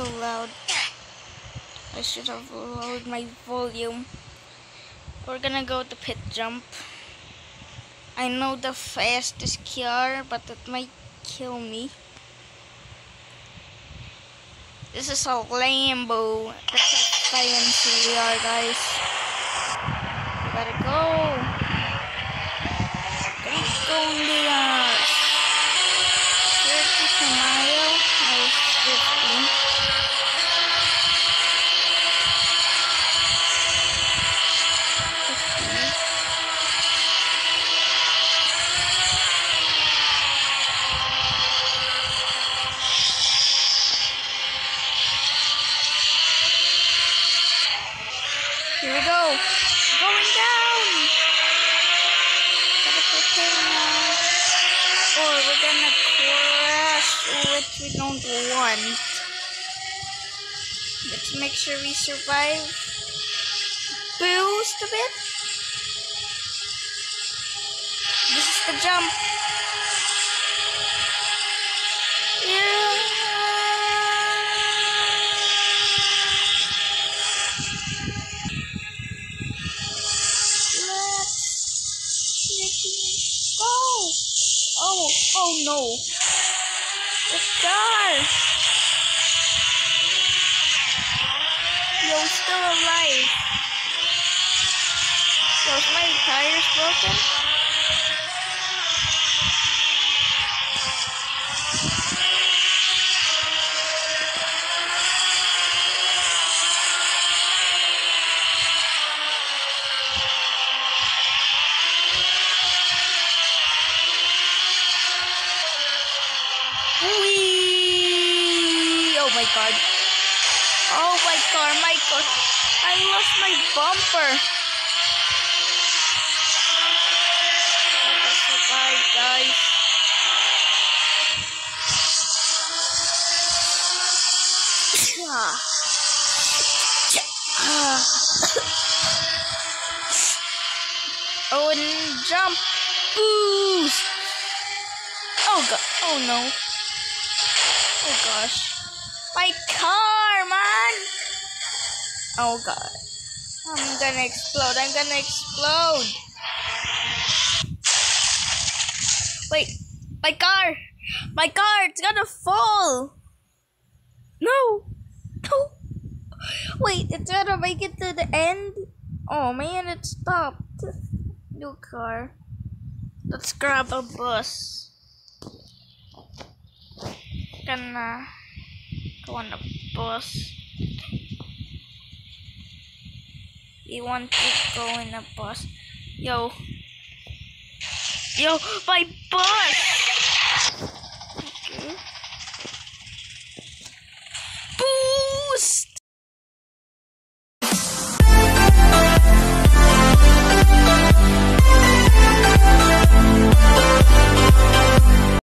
so loud. I should have lowered my volume. We're gonna go to pit jump. I know the fastest car, but it might kill me. This is a Lambo. That's how fancy we guys. Gotta go. Don't go Here we go. Going down. Or we're gonna crash, which we don't want. Let's make sure we survive. Boost a bit. This is the jump. Oh, oh no. Oh, it's gone. Yo, still alive. Was my tires broken? Oh my god. Oh my god, my god. I lost my bumper. Survive, guys. Oh, and jump. Boost. Oh god. Oh no. Oh gosh. My car, man! Oh god. I'm gonna explode. I'm gonna explode. Wait. My car! My car! It's gonna fall! No! No! Wait, it's gonna make it to the end? Oh man, it stopped. New car. Let's grab a bus. Gonna on a bus. We want to go in a bus. Yo. Yo, my bus!